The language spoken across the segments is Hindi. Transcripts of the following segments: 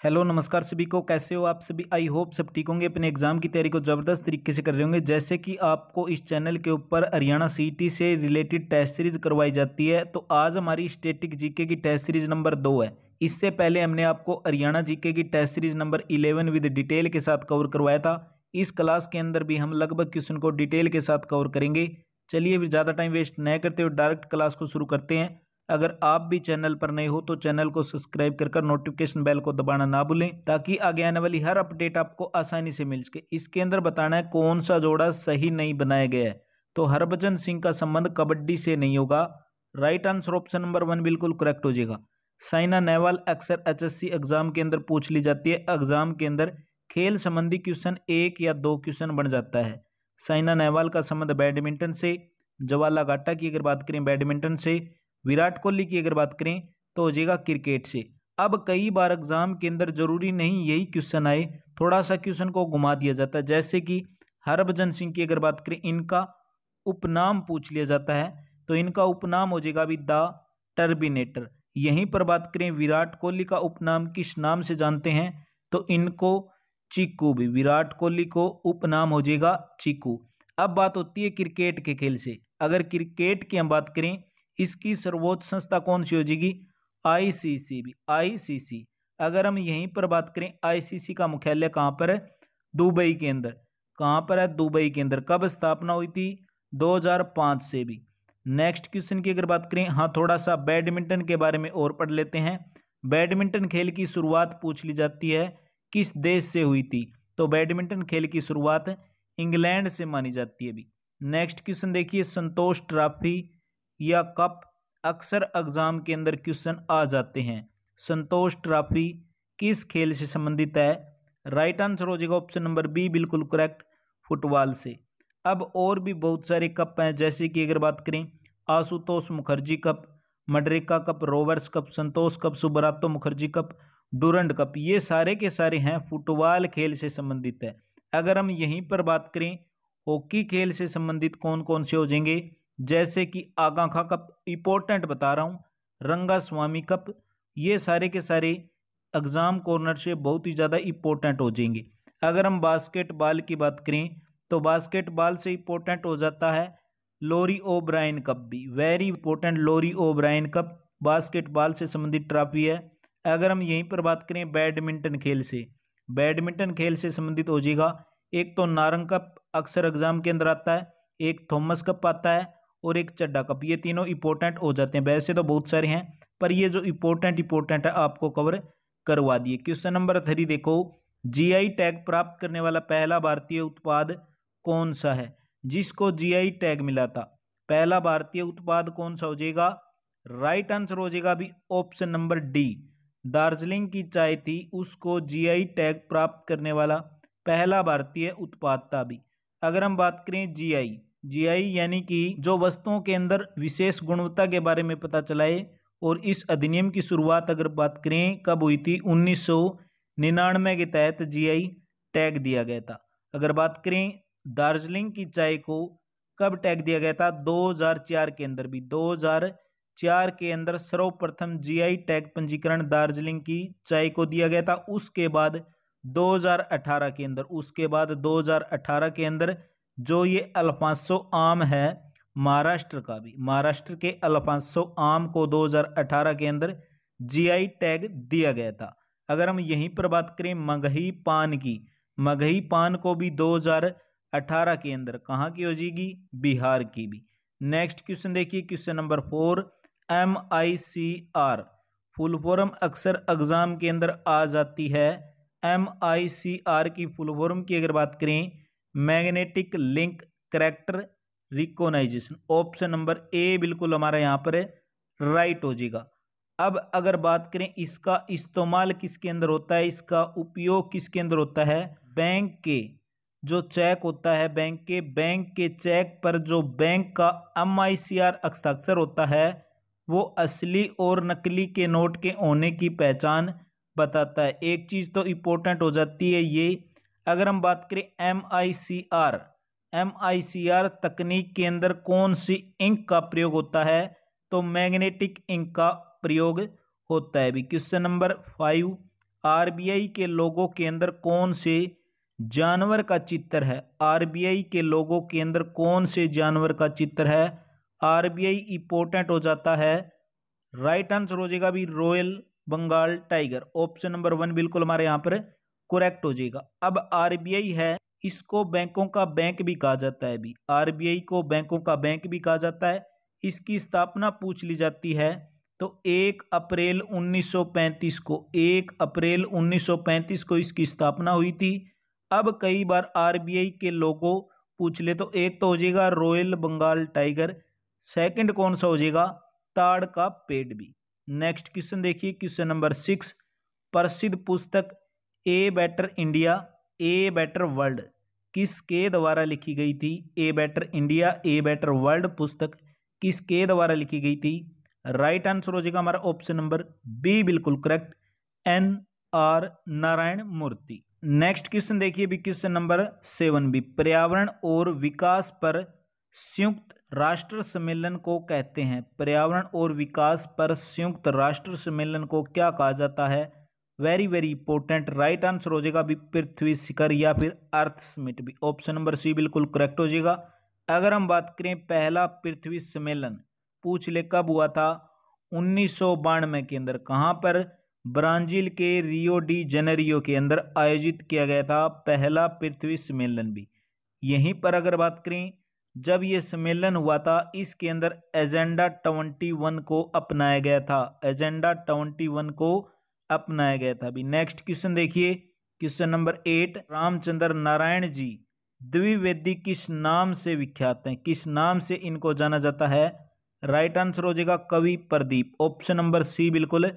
हेलो, नमस्कार सभी को। कैसे हो आप सभी? आई होप सब ठीक होंगे। अपने एग्ज़ाम की तैयारी को ज़बरदस्त तरीके से कर रहे होंगे। जैसे कि आपको इस चैनल के ऊपर हरियाणा सीटी से रिलेटेड टेस्ट सीरीज़ करवाई जाती है तो आज हमारी स्टेटिक जीके की टेस्ट सीरीज़ नंबर दो है। इससे पहले हमने आपको हरियाणा जीके की test series number eleven with detail के साथ कवर करवाया था। इस क्लास के अंदर भी हम लगभग क्वेश्चन को डिटेल के साथ कवर करेंगे। चलिए, अभी ज़्यादा टाइम वेस्ट न करते हुए डायरेक्ट क्लास को शुरू करते हैं। अगर आप भी चैनल पर नए हो तो चैनल को सब्सक्राइब कर कर नोटिफिकेशन बेल को दबाना ना भूलें, ताकि आगे आने वाली हर अपडेट आपको आसानी से मिल सके। इसके अंदर बताना है कौन सा जोड़ा सही नहीं बनाया गया है। तो हरभजन सिंह का संबंध कबड्डी से नहीं होगा। Right answer option number one बिल्कुल करेक्ट हो जाएगा। साइना नेहवाल अक्सर एचएससी एग्ज़ाम के अंदर पूछ ली जाती है। एग्ज़ाम के अंदर खेल संबंधी क्वेश्चन एक या दो क्वेश्चन बन जाता है। साइना नेहवाल का संबंध बैडमिंटन से जवाला घाटा की अगर बात करें बैडमिंटन से विराट कोहली की अगर बात करें तो हो जाएगा क्रिकेट से। अब कई बार एग्ज़ाम के अंदर ज़रूरी नहीं यही क्वेश्चन आए थोड़ा सा क्वेश्चन को घुमा दिया जाता है। जैसे कि हरभजन सिंह की अगर बात करें, इनका उपनाम पूछ लिया जाता है तो इनका उपनाम हो जाएगा अभी द टर्बिनेटर यहीं पर बात करें, विराट कोहली का उपनाम किस नाम से जानते हैं? तो इनको चीकू भी, विराट कोहली को उपनाम हो जाएगा चीकू। अब बात होती है क्रिकेट के खेल से। अगर क्रिकेट की हम बात करें इसकी सर्वोच्च संस्था कौन सी हो जाएगी? आईसीसी भी। आईसीसी अगर हम यहीं पर बात करें आईसीसी का मुख्यालय कहाँ पर है? दुबई के अंदर। कहाँ पर है? दुबई के अंदर। कब स्थापना हुई थी? 2005 से भी। नेक्स्ट क्वेश्चन की अगर बात करें हाँ थोड़ा सा बैडमिंटन के बारे में और पढ़ लेते हैं। बैडमिंटन खेल की शुरुआत पूछ ली जाती है, किस देश से हुई थी? तो बैडमिंटन खेल की शुरुआत इंग्लैंड से मानी जाती है अभी। नेक्स्ट क्वेश्चन देखिए, संतोष ट्रॉफी या कप अक्सर एग्ज़ाम के अंदर क्वेश्चन आ जाते हैं। संतोष ट्रॉफी किस खेल से संबंधित है? राइट आंसर हो जाएगा ऑप्शन नंबर बी बिल्कुल करेक्ट फुटबॉल से। अब और भी बहुत सारे कप हैं, जैसे कि अगर बात करें, Ashutosh Mukherjee cup, मडरिका cup, Rovers cup, Santosh cup, Subroto Mukherjee cup, Durand cup, ये सारे के सारे हैं फुटबॉल खेल से संबंधित है। अगर हम यहीं पर बात करें, हॉकी खेल से संबंधित कौन कौन से हो जाएँगे? जैसे कि आगाखा कप इम्पोर्टेंट बता रहा हूँ। रंगा स्वामी कप, ये सारे के सारे एग्ज़ाम कॉर्नर से बहुत ही ज़्यादा इम्पोर्टेंट हो जाएँगे। अगर हम बास्केटबॉल की बात करें तो बास्केटबॉल से इम्पोर्टेंट हो जाता है लोरी ओ ब्राइन कप भी। Very important Lori O'Brien cup basketball से संबंधित ट्रॉफी है। अगर हम यहीं पर बात करें बैडमिंटन खेल से बैडमिंटन खेल से संबंधित हो जाएगा। एक तो नारंग कप अक्सर एग्ज़ाम के अंदर आता है, एक थॉमस कप आता है और एक चड्डा कप। ये तीनों इंपॉर्टेंट हो जाते हैं। वैसे तो बहुत सारे हैं, पर ये जो इंपॉर्टेंट इंपॉर्टेंट है, आपको कवर करवा दिए। क्वेश्चन नंबर थ्री देखो। जीआई टैग प्राप्त करने वाला पहला भारतीय उत्पाद कौन सा है? जिसको जीआई टैग मिला था। पहला भारतीय उत्पाद कौन सा हो जाएगा? राइट आंसर हो जाएगा अभी ऑप्शन नंबर डी दार्जिलिंग की चाय थी, उसको जीआई टैग प्राप्त करने वाला पहला भारतीय उत्पाद था भी अगर हम बात करें जीआई जीआई यानी कि जो वस्तुओं के अंदर विशेष गुणवत्ता के बारे में पता चलाए और इस अधिनियम की शुरुआत अगर बात करें, कब हुई थी? उन्नीस निन्यानवे के तहत जीआई टैग दिया गया था। अगर बात करें दार्जिलिंग की चाय को, कब टैग दिया गया था? 2004 के अंदर भी। 2004 के अंदर सर्वप्रथम जीआई टैग पंजीकरण दार्जिलिंग की चाय को दिया गया था। उसके बाद 2018 के अंदर, उसके बाद 2018 के अंदर जो ये अल्फांसो आम है महाराष्ट्र का भी। महाराष्ट्र के अल्फांसो आम को 2018 के अंदर जीआई टैग दिया गया था। अगर हम यहीं पर बात करें मगही पान की, मगही पान को भी 2018 के अंदर कहाँ की हो जाएगी? बिहार की भी। नेक्स्ट क्वेश्चन देखिए question number four M I C R full form अक्सर एग्ज़ाम के अंदर आ जाती है। एम आई सी आर की फुल फॉर्म की अगर बात करें magnetic link character recognition option number A बिल्कुल हमारा यहाँ पर राइट हो जाएगा। अब अगर बात करें इसका इस्तेमाल किसके अंदर होता है, इसका उपयोग किसके अंदर होता है, बैंक के। जो चेक होता है बैंक के बैंक के चेक पर जो बैंक का एम आई सी आर हस्ताक्षर होता है, वो असली और नकली के नोट के होने की पहचान बताता है। एक चीज़ तो इम्पोर्टेंट हो जाती है ये अगर हम बात करें M I C R M I C R तकनीक के अंदर कौन सी इंक का प्रयोग होता है तो मैग्नेटिक इंक का प्रयोग होता है। भी क्वेश्चन नंबर फाइव आरबीआई के लोगों के अंदर कौन से जानवर का चित्र है? आरबीआई के लोगों के अंदर कौन से जानवर का चित्र है? आरबीआई इंपोर्टेंट हो जाता है। राइट आंसर हो जाएगा भी royal Bengal tiger option number one बिल्कुल हमारे यहाँ पर करेक्ट हो जाएगा। अब आरबीआई है, इसको बैंकों का बैंक भी कहा जाता है भी आरबीआई को बैंकों का बैंक भी कहा जाता है। इसकी स्थापना पूछ ली जाती है तो एक अप्रैल 1935 को, एक अप्रैल 1935 को इसकी स्थापना हुई थी। अब कई बार आरबीआई के लोगों पूछ ले तो एक तो हो जाएगा रॉयल बंगाल टाइगर सेकंड कौन सा हो जाएगा? ताड़ का पेड़ भी। नेक्स्ट क्वेश्चन देखिए क्वेश्चन नंबर सिक्स प्रसिद्ध पुस्तक a better India a better world किसके द्वारा लिखी गई थी? A better India a better world पुस्तक किसके द्वारा लिखी गई थी? राइट आंसर हो जाएगा हमारा ऑप्शन नंबर बी बिल्कुल correct N R Narayana Murthy next question देखिए भी क्वेश्चन नंबर सेवन बी पर्यावरण और विकास पर संयुक्त राष्ट्र सम्मेलन को कहते हैं। पर्यावरण और विकास पर संयुक्त राष्ट्र सम्मेलन को क्या कहा जाता है? Very very important right answer हो जाएगा भी पृथ्वी शिखर या फिर अर्थ समिट भी। ऑप्शन नंबर सी बिल्कुल करेक्ट हो जाएगा। अगर हम बात करें पहला पृथ्वी सम्मेलन, पूछ ले कब हुआ था? उन्नीस सौ बानवे के अंदर। कहाँ पर? ब्राज़ील के रियो डी जनरियो के अंदर आयोजित किया गया था पहला पृथ्वी सम्मेलन भी। यहीं पर अगर बात करें, जब ये सम्मेलन हुआ था, इसके अंदर एजेंडा ट्वेंटी वन को अपनाया गया था। एजेंडा ट्वेंटी वन को अपनाया गया था। अभी नेक्स्ट क्वेश्चन देखिए। Question number eight Ramchandra Narayan ji, Dwivedi किस नाम से विख्यात हैं? किस नाम से इनको जाना जाता है? राइट आंसर हो जाएगा कवि प्रदीप। ऑप्शन नंबर सी बिल्कुल।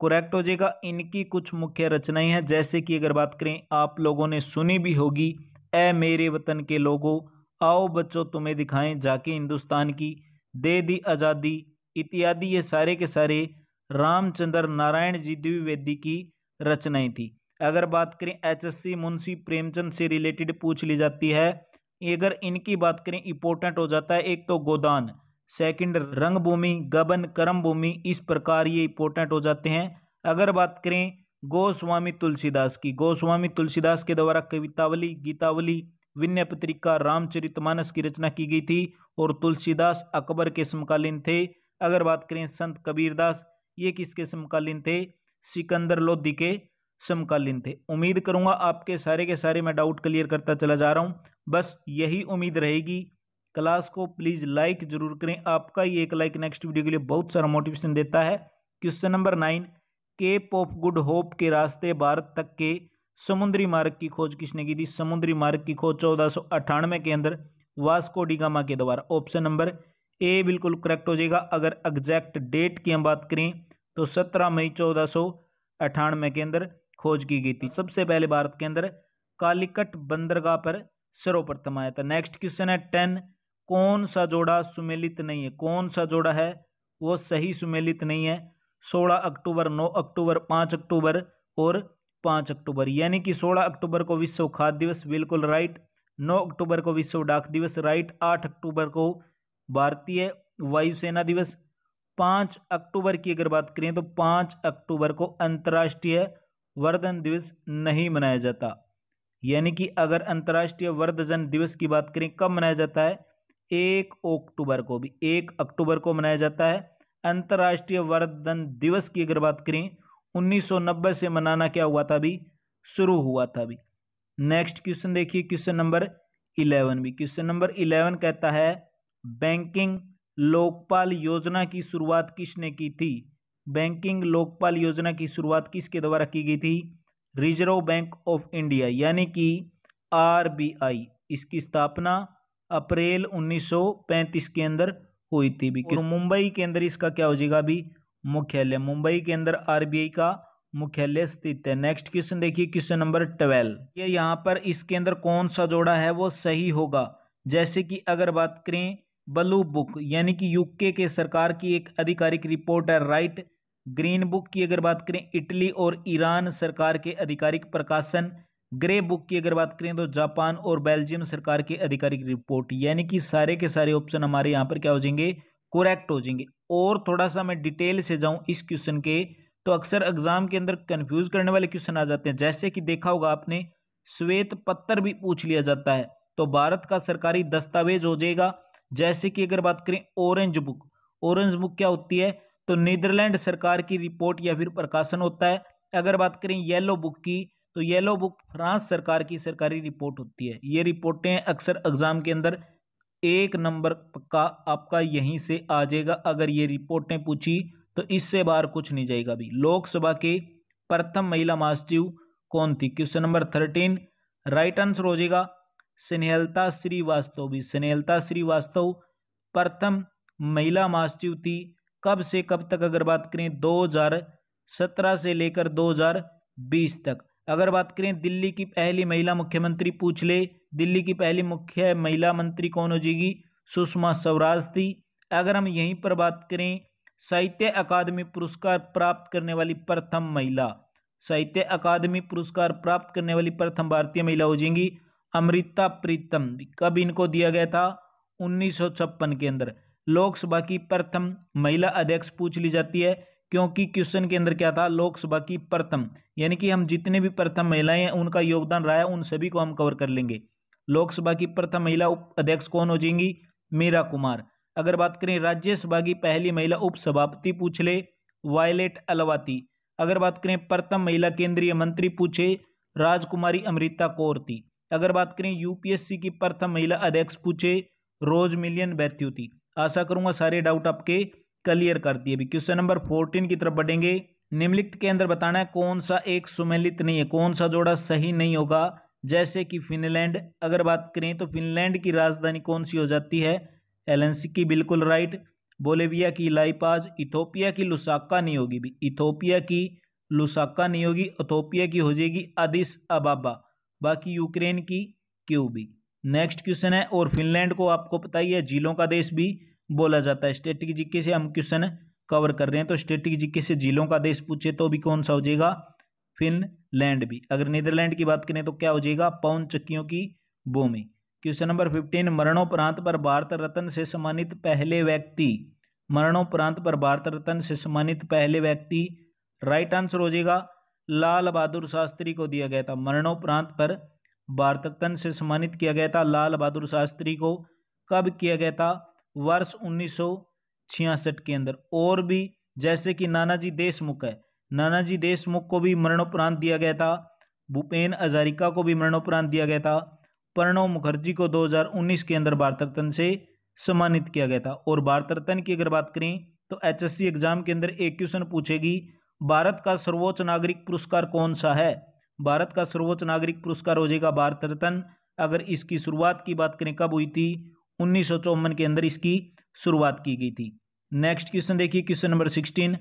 करेक्ट हो जाएगा। इनकी कुछ मुख्य रचनाएँ हैं। जैसे कि अगर बात करें, आप लोगों ने सुनी भी होगी ए मेरे वतन के लोगों, आओ बच्चों तुम्हें दिखाएँ जाके हिंदुस्तान की। दे दी आज़ादी, इत्यादि ये सारे के सारे रामचंद्र नारायण जी द्विवेदी की रचनाएँ थी। अगर बात करें एचएससी मुंशी प्रेमचंद से रिलेटेड पूछ ली जाती है, अगर इनकी बात करें इंपॉर्टेंट हो जाता है, एक तो गोदान सेकंड रंगभूमि, गबन कर्म भूमि इस प्रकार ये इंपॉर्टेंट हो जाते हैं। अगर बात करें गोस्वामी तुलसीदास की, गोस्वामी तुलसीदास के द्वारा कवितावली, गीतावली विनय पत्रिका रामचरितमानस की रचना की गई थी और तुलसीदास अकबर के समकालीन थे। अगर बात करें संत कबीरदास ये किसके समकालीन थे? सिकंदर लोधी के समकालीन थे। उम्मीद करूँगा आपके सारे के सारे मैं डाउट क्लियर करता चला जा रहा हूँ। बस यही उम्मीद रहेगी। क्लास को प्लीज़ लाइक ज़रूर करें। आपका ये एक लाइक नेक्स्ट वीडियो के लिए बहुत सारा मोटिवेशन देता है। Question number nine cape of good hope के रास्ते भारत तक के समुद्री मार्ग की खोज किसने की थी? समुद्री मार्ग की खोज चौदह के अंदर वास्को डिगामा के द्वारा। ऑप्शन नंबर ए बिल्कुल करेक्ट हो जाएगा। अगर एग्जैक्ट डेट की हम बात करें तो सत्रह मई चौदह सौ अठानवे के अंदर खोज की गई थी। सबसे पहले भारत के अंदर कालिकट बंदरगाह पर सर्वप्रथम आया था। नेक्स्ट क्वेश्चन है टेन कौन सा जोड़ा सुमेलित नहीं है? कौन सा जोड़ा है? वो सही सुमेलित नहीं है। सोलह अक्टूबर, नौ अक्टूबर, पाँच अक्टूबर और पाँच अक्टूबर। यानी कि सोलह अक्टूबर को विश्व खाद्य दिवस, बिल्कुल राइट नौ अक्टूबर को विश्व डाक दिवस राइट आठ अक्टूबर को भारतीय वायुसेना दिवस। पाँच अक्टूबर की अगर बात करें तो पाँच अक्टूबर को अंतर्राष्ट्रीय वर्धन दिवस नहीं मनाया जाता। यानी कि अगर अंतर्राष्ट्रीय वर्धजन दिवस की बात करें, कब मनाया जाता है? एक अक्टूबर को भी। एक अक्टूबर को मनाया जाता है। अंतर्राष्ट्रीय वर्धन दिवस की अगर बात करें 1990 से मनाना क्या हुआ था अभी? शुरू हुआ था अभी। नेक्स्ट क्वेश्चन देखिए क्वेश्चन नंबर इलेवन भी। क्वेश्चन नंबर इलेवन कहता है बैंकिंग लोकपाल योजना की शुरुआत किसने की थी? बैंकिंग लोकपाल योजना की शुरुआत किसके द्वारा की गई थी? रिज़र्व बैंक ऑफ़ इंडिया, यानी कि आरबीआई इसकी स्थापना अप्रैल 1935 के अंदर हुई थी। भी मुंबई के अंदर इसका क्या हो जाएगा अभी? मुख्यालय। मुंबई के अंदर आरबीआई का मुख्यालय स्थित है। नेक्स्ट क्वेश्चन देखिए क्वेश्चन नंबर ट्वेल्व ये यहाँ पर इसके अंदर कौन सा जोड़ा है वो सही होगा? जैसे कि अगर बात करें ब्लू बुक, यानी कि यूके के सरकार की एक आधिकारिक रिपोर्ट है, राइट? ग्रीन बुक की अगर बात करें, इटली और ईरान सरकार के आधिकारिक प्रकाशन, ग्रे बुक की अगर बात करें तो जापान और बेल्जियम सरकार की आधिकारिक रिपोर्ट, यानी कि सारे के सारे ऑप्शन हमारे यहाँ पर क्या हो जाएँगे? करेक्ट हो जाएँगे। और थोड़ा सा मैं डिटेल से जाऊँ इस क्वेश्चन के तो अक्सर एग्ज़ाम के अंदर कन्फ्यूज़ करने वाले क्वेश्चन आ जाते हैं। जैसे कि देखा होगा आपने, श्वेत पत्र भी पूछ लिया जाता है तो भारत का सरकारी दस्तावेज़ हो जाएगा जैसे कि अगर बात करें ऑरेंज बुक ऑरेंज बुक क्या होती है? तो नीदरलैंड सरकार की रिपोर्ट या फिर प्रकाशन होता है। अगर बात करें येलो बुक की तो येलो बुक फ्रांस सरकार की सरकारी रिपोर्ट होती है। ये रिपोर्टें अक्सर एग्ज़ाम के अंदर। एक नंबर का आपका यहीं से आ जाएगा। अगर ये रिपोर्टें पूछी तो इससे बाहर कुछ नहीं जाएगा अभी। लोकसभा के प्रथम महिला महासचिव कौन थी? Question number thirteen right answer हो जाएगा। स्नेहलता श्रीवास्तव भी। स्नेहलता श्रीवास्तव प्रथम महिला महासचिव कब से कब तक अगर बात करें 2017 से लेकर 2020 तक। अगर बात करें, दिल्ली की पहली महिला मुख्यमंत्री पूछ ले, दिल्ली की पहली मुख्य महिला मंत्री कौन हो जाएगी? सुषमा स्वराज थी। अगर हम यहीं पर बात करें, साहित्य अकादमी पुरस्कार प्राप्त करने वाली प्रथम महिला, साहित्य अकादमी पुरस्कार प्राप्त करने वाली प्रथम भारतीय महिला हो जाएँगी अमृता प्रीतम, कब इनको दिया गया था? उन्नीस सौ छप्पन के अंदर। लोकसभा की प्रथम महिला अध्यक्ष पूछ ली जाती है, क्योंकि क्वेश्चन के अंदर क्या था? लोकसभा की प्रथम। यानी कि हम जितने भी प्रथम महिलाएँ हैं, उनका योगदान रहा है, उन सभी को हम कवर कर लेंगे। लोकसभा की प्रथम महिला उप अध्यक्ष कौन हो जाएँगी? मीरा कुमार। अगर बात करें राज्यसभा की पहली महिला उपसभापति पूछ ले, वायलेट अलवाती। अगर बात करें प्रथम महिला केंद्रीय मंत्री पूछे, राजकुमारी अमृता कौर थी। अगर बात करें यूपीएससी की प्रथम महिला अध्यक्ष पूछे, रोज मिलियन बैथ्यू थी आशा करूँगा सारे डाउट आपके क्लियर कर दिए। भी क्वेश्चन नंबर फोर्टीन की तरफ़ बढ़ेंगे। निम्नलिखित के अंदर बताना है कौन सा एक सुमेलित नहीं है, कौन सा जोड़ा सही नहीं होगा। जैसे कि फिनलैंड, अगर बात करें तो फिनलैंड की राजधानी कौन सी हो जाती है? एलेंसी की बिल्कुल राइट बोलेविया की लाइपाज, इथोपिया की लुसाका नहीं होगी। भी इथोपिया की लुसाका नहीं होगी, इथोपिया की हो जाएगी अदिस अबाबा। बाकी यूक्रेन की, क्यू भी? नेक्स्ट क्वेश्चन है, और फिनलैंड को आपको पता ही है, झीलों का देश भी बोला जाता है। स्टेटिक जीके से हम क्वेश्चन कवर कर रहे हैं तो स्टेटिक जीके से झीलों का देश पूछे तो भी कौन सा हो जाएगा? फिनलैंड भी। अगर नीदरलैंड की बात करें तो क्या हो जाएगा? पौन चक्कियों की भूमि क्वेश्चन नंबर फिफ्टीन मरणोपरांत पर भारत रत्न से सम्मानित पहले व्यक्ति। मरणोपरांत पर भारत रत्न से सम्मानित पहले व्यक्ति। राइट आंसर हो जाएगा लाल बहादुर शास्त्री को दिया गया था। मरणोपरांत पर भारत रत्न से सम्मानित किया गया था। लाल बहादुर शास्त्री को कब किया गया था? वर्ष उन्नीस सौ छियासठ के अंदर। और भी, जैसे कि नानाजी देशमुख है। नानाजी देशमुख को भी मरणोपरांत दिया गया था। भूपेन हजारिका को भी मरणोपरांत दिया गया था। प्रणव मुखर्जी को 2019 के अंदर भारत रत्न से सम्मानित किया गया था। और भारत रत्न की अगर बात करें तो एचएससी एग्ज़ाम के अंदर एक क्वेश्चन पूछेगी भारत का सर्वोच्च नागरिक पुरस्कार कौन सा है? भारत का सर्वोच्च नागरिक पुरस्कार हो जाएगा भारत रत्न। अगर इसकी शुरुआत की बात करें, कब हुई थी? उन्नीस सौ चौवन के अंदर इसकी शुरुआत की गई थी। नेक्स्ट क्वेश्चन देखिए question number sixteen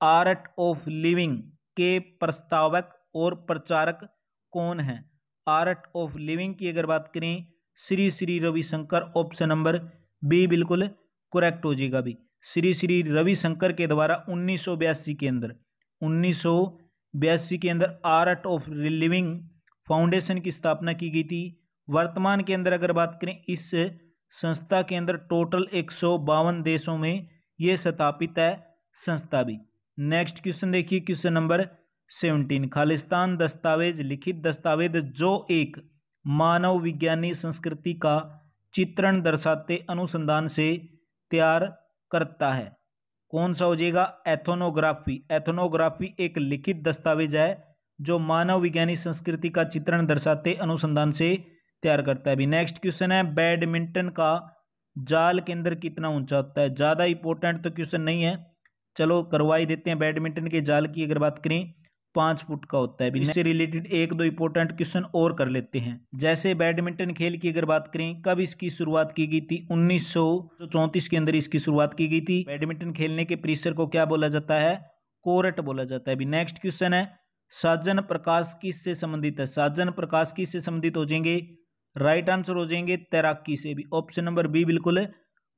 art of living के प्रस्तावक और प्रचारक कौन है? आर्ट ऑफ़ लिविंग की अगर बात करें, Shri Shri Ravishankar option number B बिल्कुल करेक्ट हो जाएगा भी। श्री श्री रविशंकर के द्वारा उन्नीस सौ बयासी के अंदर उन्नीस सौ बयासी के अंदर आर्ट ऑफ़ लिविंग फाउंडेशन की स्थापना की गई थी। वर्तमान के अंदर अगर बात करें, इस संस्था के अंदर टोटल एक सौ बावन देशों में ये स्थापित है संस्था भी। नेक्स्ट क्वेश्चन देखिए, क्वेश्चन नंबर सेवनटीन। खालिस्तान दस्तावेज़, लिखित दस्तावेज़, जो एक मानव विज्ञानी संस्कृति का चित्रण दर्शाते अनुसंधान से तैयार करता है। कौन सा हो जाएगा? एथोनोग्राफी। एथोनोग्राफी एक लिखित दस्तावेज़ है, जो मानव विज्ञानी संस्कृति का चित्रण दर्शाते अनुसंधान से तैयार करता है। अभी नेक्स्ट क्वेश्चन है बैडमिंटन का जाल के अंदर कितना ऊँचा होता है? ज़्यादा इंपॉर्टेंट तो क्वेश्चन नहीं है। चलो करवाई देते हैं बैडमिंटन के जाल की, अगर बात करें। पाँच फुट का होता है। इससे रिलेटेड एक दो इंपॉर्टेंट क्वेश्चन और कर लेते हैं। जैसे बैडमिंटन खेल की अगर बात करें कब इसकी शुरुआत की गई थी? उन्नीस के अंदर इसकी शुरुआत की गई थी। बैडमिंटन खेलने के परिसर को क्या बोला जाता है? कोरट बोला जाता है। अभी नेक्स्ट क्वेश्चन है। साजन प्रकाश किस से संबंधित है? साजन प्रकाश किस से संबंधित हो जाएँगे? राइट आंसर हो जाएँगे तैराकी से भी। ऑप्शन नंबर बी बिल्कुल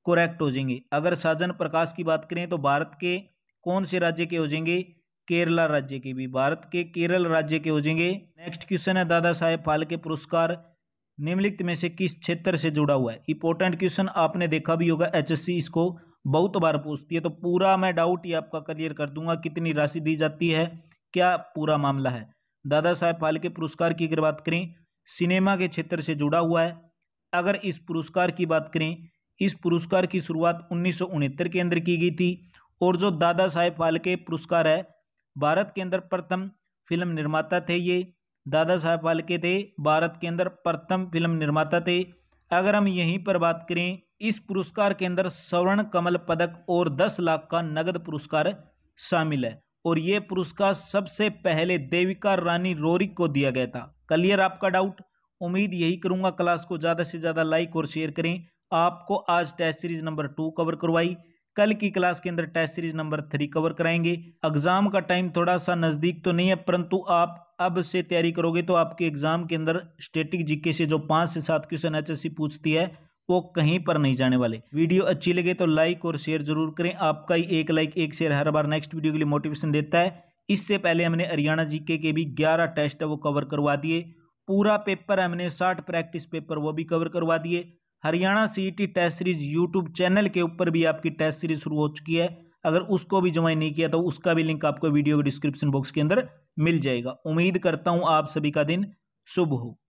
करेक्ट हो जाएँगे। अगर साजन प्रकाश की बात करें तो भारत के कौन से राज्य के हो जाएँगे? केरला राज्य के भी। भारत के केरल राज्य के हो जाएँगे नेक्स्ट क्वेश्चन है, दादा साहेब फाल्के पुरस्कार निम्नलिखित में से किस क्षेत्र से जुड़ा हुआ है? इंपॉर्टेंट क्वेश्चन आपने देखा भी होगा एचएससी इसको बहुत बार पूछती है तो पूरा मैं डाउट ये आपका क्लियर कर दूँगा, कितनी राशि दी जाती है, क्या पूरा मामला है? दादा साहेब फाल्के पुरस्कार की अगर बात करें, सिनेमा के क्षेत्र से जुड़ा हुआ है। अगर इस पुरस्कार की बात करें, इस पुरस्कार की शुरुआत उन्नीस सौ उनहत्तर के अंदर की गई थी, और जो दादा साहेब फाल्के पुरस्कार है भारत के अंदर प्रथम फ़िल्म निर्माता थे ये। दादा साहेब फाल्के थे, भारत के अंदर प्रथम फ़िल्म निर्माता थे। अगर हम यहीं पर बात करें, इस पुरस्कार के अंदर स्वर्ण कमल पदक और दस लाख का नगद पुरस्कार शामिल है। और ये पुरस्कार सबसे पहले देविका रानी रोरिक को दिया गया था। क्लियर आपका डाउट? उम्मीद यही करूँगा, क्लास को ज़्यादा से ज़्यादा लाइक और शेयर करें। आपको आज test series number two cover करवाई। कल की क्लास के अंदर test series number three cover कराएँगे। एग्ज़ाम का टाइम थोड़ा सा नज़दीक तो नहीं है, परंतु आप अब से तैयारी करोगे तो आपके एग्ज़ाम के अंदर स्टेटिक जीके से जो पाँच से सात क्वेश्चन एच पूछती है, वो कहीं पर नहीं जाने वाले। वीडियो अच्छी लगे तो लाइक और शेयर ज़रूर करें। आपका ही एक लाइक, एक शेयर हर बार नेक्स्ट वीडियो के लिए मोटिवेशन देता है। इससे पहले हमने हरियाणा जीके के भी ग्यारह टेस्ट है वो कवर करवा दिए। पूरा पेपर हमने साठ प्रैक्टिस पेपर वो भी कवर करवा दिए। Haryana CET test series YouTube channel के ऊपर भी आपकी टेस्ट सीरीज़ शुरू हो चुकी है। अगर उसको भी ज्वाइन नहीं किया तो उसका भी लिंक आपको वीडियो के डिस्क्रिप्शन बॉक्स के अंदर मिल जाएगा। उम्मीद करता हूँ आप सभी का दिन शुभ हो।